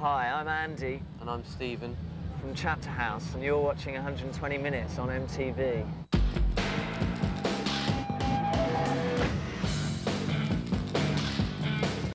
Hi, I'm Andy And I'm Stephen. from Chapter House, and you're watching 120 Minutes on MTV.